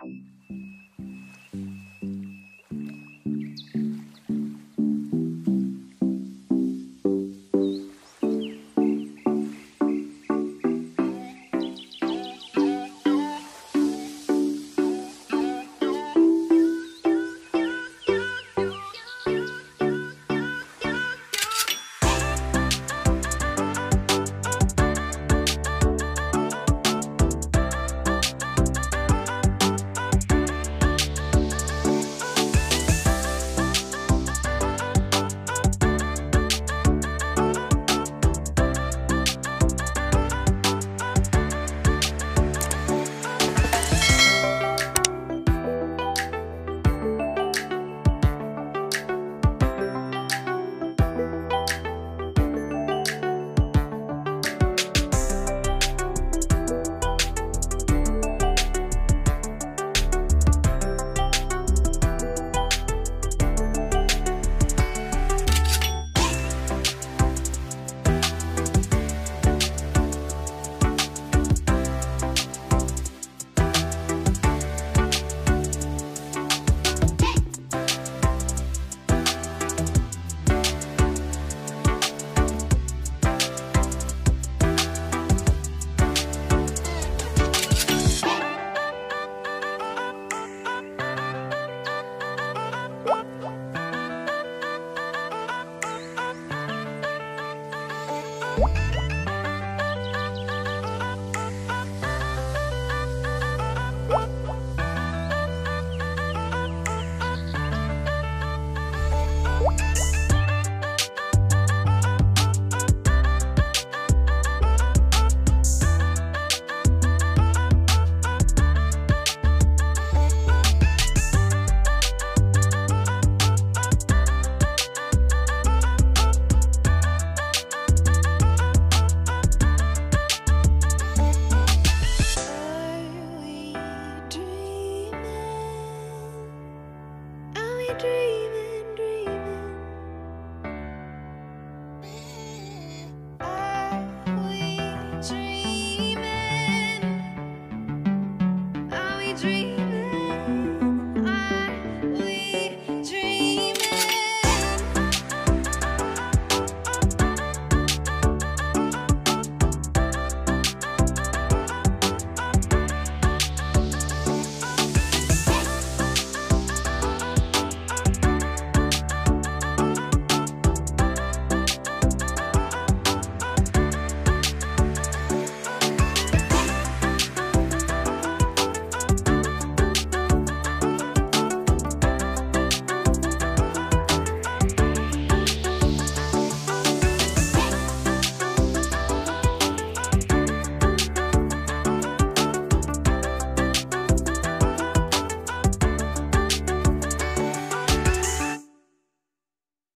Are dreaming?